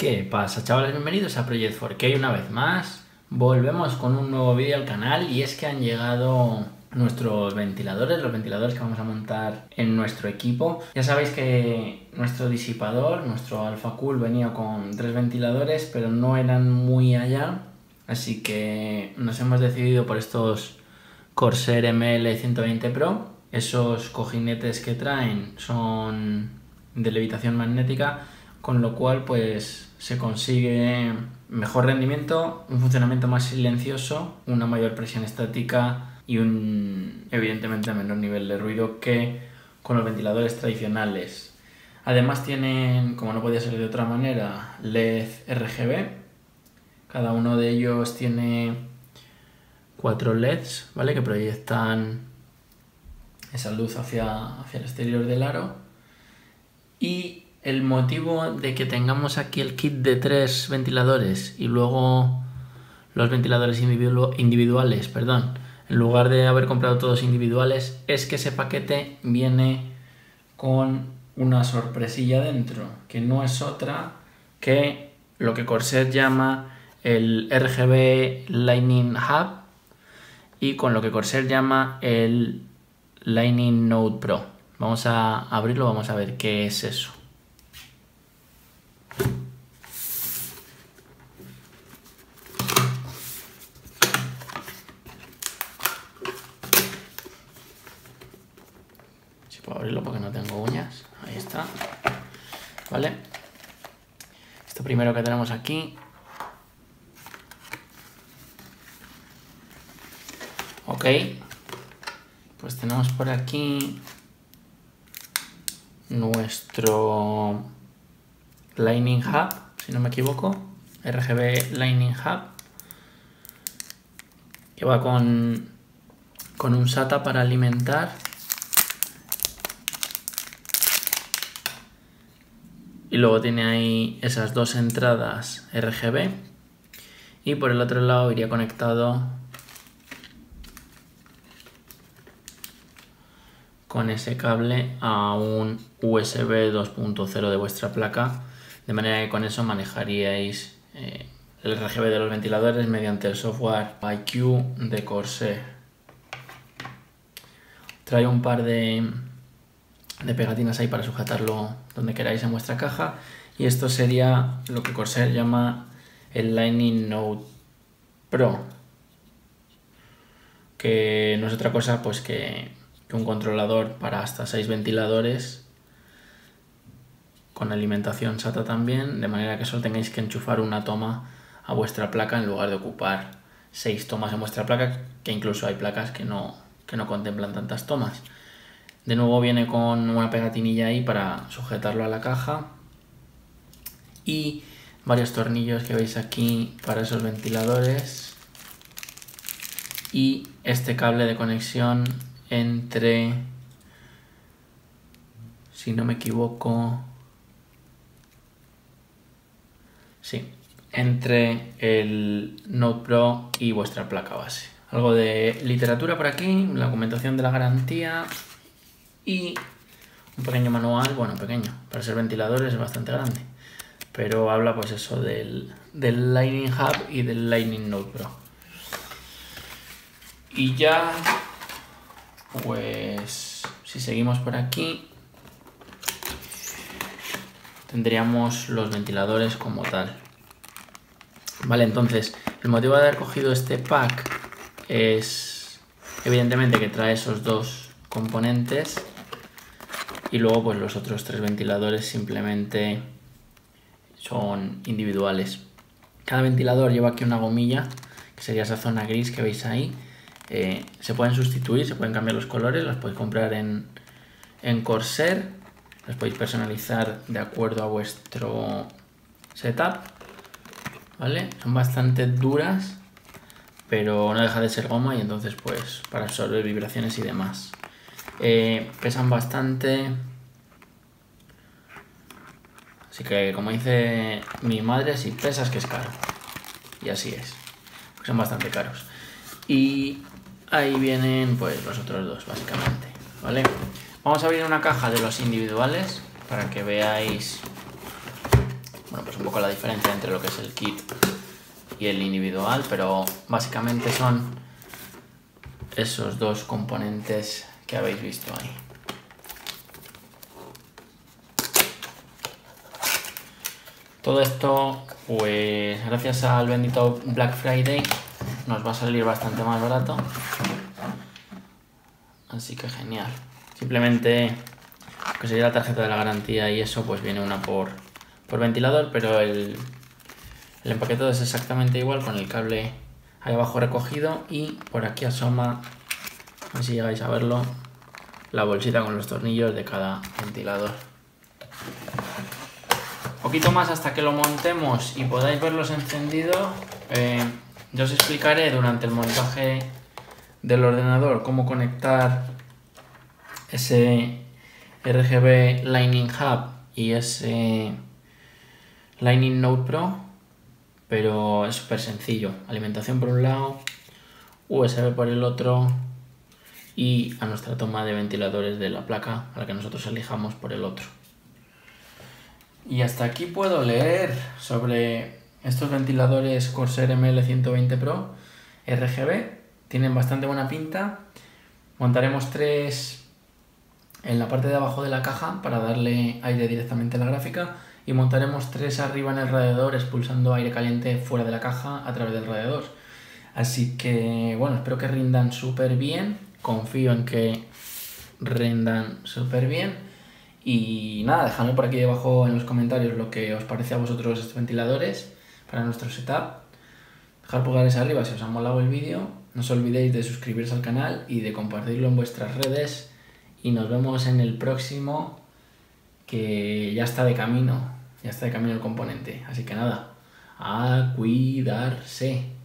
¿Qué pasa chavales? Bienvenidos a Project 4K una vez más. Volvemos con un nuevo vídeo al canal y es que han llegado nuestros ventiladores, los ventiladores que vamos a montar en nuestro equipo. Ya sabéis que nuestro disipador, nuestro Alpha Cool venía con tres ventiladores pero no eran muy allá. Así que nos hemos decidido por estos Corsair ML120 Pro. Esos cojinetes que traen son de levitación magnética con lo cual pues se consigue mejor rendimiento, un funcionamiento más silencioso, una mayor presión estática y un evidentemente menor nivel de ruido que con los ventiladores tradicionales. Además tienen, como no podía ser de otra manera, LED RGB. Cada uno de ellos tiene cuatro LEDs, ¿vale? Que proyectan esa luz hacia, hacia el exterior del aro. Y el motivo de que tengamos aquí el kit de tres ventiladores y luego los ventiladores individuales, perdón, en lugar de haber comprado todos individuales, es que ese paquete viene con una sorpresilla dentro, que no es otra que lo que Corsair llama el RGB Lightning Hub y con lo que Corsair llama el Lightning Node Pro. Vamos a abrirlo, vamos a ver qué es eso. abrirlo porque no tengo uñas. Ahí ¿Vale? Esto primero que tenemos aquí. Ok. Pues tenemos por aquí nuestro Lightning Hub, si no me equivoco. RGB Lightning Hub. Que va con, con un SATA para alimentar y luego tiene ahí esas dos entradas RGB y por el otro lado iría conectado con ese cable a un USB 2.0 de vuestra placa. De manera que con eso manejaríais eh, el RGB de los ventiladores mediante el software IQ de Corsair. Trae un par de de pegatinas ahí para sujetarlo donde queráis en vuestra caja. Y esto sería lo que Corsair llama el Lightning Node Pro. Que no es otra cosa pues que, un controlador para hasta 6 ventiladores con alimentación SATA también, de manera que solo tengáis que enchufar una toma a vuestra placa en lugar de ocupar 6 tomas en vuestra placa, que incluso hay placas que no, que no contemplan tantas tomas. De nuevo viene con una pegatinilla ahí para sujetarlo a la caja. Y varios tornillos que veis aquí para esos ventiladores. Y este cable de conexión entre, si no me equivoco, sí, entre el Note Pro y vuestra placa base. Algo de literatura por aquí, la documentación de la garantía, y un pequeño manual, bueno, pequeño, para ser ventiladores es bastante grande, pero habla pues eso del, del Lightning Hub y del Lightning Node Pro. Y ya, pues si seguimos por aquí, tendríamos los ventiladores como tal. Vale, entonces, el motivo de haber cogido este pack es evidentemente que trae esos dos componentes y luego pues los otros tres ventiladores simplemente son individuales. Cada ventilador lleva aquí una gomilla, que sería esa zona gris que veis ahí. Eh, se pueden sustituir, se pueden cambiar los colores, los podéis comprar en, en Corsair, las podéis personalizar de acuerdo a vuestro setup. ¿Vale? Son bastante duras, pero no deja de ser goma y entonces pues para absorber vibraciones y demás. Eh, pesan bastante. Así que como dice mi madre, si pesas que es caro. Y así es. son bastante caros. Y ahí vienen pues los otros dos, básicamente. ¿Vale? Vamos a abrir una caja de los individuales para que veáis bueno, pues un poco la diferencia entre lo que es el kit y el individual, pero básicamente son esos dos componentes que habéis visto ahí. Todo esto, pues gracias al bendito Black Friday, nos va a salir bastante más barato. Así que genial. Simplemente que sería la tarjeta de la garantía y eso, pues viene una por, por ventilador, pero el, el empaquetado es exactamente igual con el cable ahí abajo recogido y por aquí asoma, a ver si llegáis a verlo, la bolsita con los tornillos de cada ventilador. Poquito más hasta que lo montemos y podáis verlos encendidos. Eh, yo os explicaré durante el montaje del ordenador cómo conectar ese RGB Lightning Hub y ese Lightning Note Pro, pero es súper sencillo. Alimentación por un lado, USB por el otro y a nuestra toma de ventiladores de la placa a la que nosotros elijamos por el otro. Y hasta aquí puedo leer sobre estos ventiladores Corsair ML120 Pro RGB. Tienen bastante buena pinta. Montaremos tres en la parte de abajo de la caja para darle aire directamente a la gráfica y montaremos tres arriba en el radiador expulsando aire caliente fuera de la caja a través del radiador. Así que bueno, espero que rindan súper bien, confío en que rindan súper bien y nada, dejadme por aquí debajo en los comentarios lo que os parece a vosotros estos ventiladores para nuestro setup. Dejar pulgares arriba si os ha molado el vídeo, no os olvidéis de suscribiros al canal y de compartirlo en vuestras redes y nos vemos en el próximo que ya está de camino, ya está de camino el componente. Así que nada, a cuidarse.